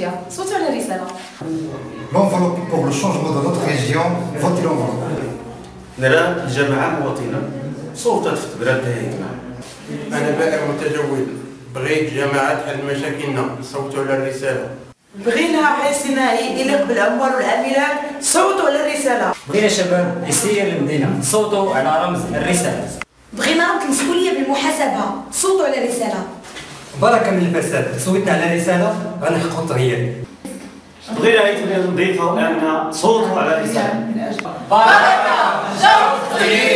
استراتيجية صوتوا على الرسالة L'enveloppe pour le changement de notre région, votez l'enveloppe. نرى الجماعة مواطنة صوتت في بلاد هيئتنا أنا بائع متجول بغيت جماعة حل مشاكلنا صوتوا على الرسالة بغينا حي صناعي يليق بالاموال والعاملات صوتوا على الرساله بغينا شباب يسير المدينة صوتوا على رمز الرسالة بغينا ربط المسؤولية بالمحاسبة صوتوا على الرسالة بركة من الفساد. صوتنا على رسالة غنحققوا التغيير بغينا هيئة نظيفة لأن صوتوا على الرسالة بركة جو طيب صوتوا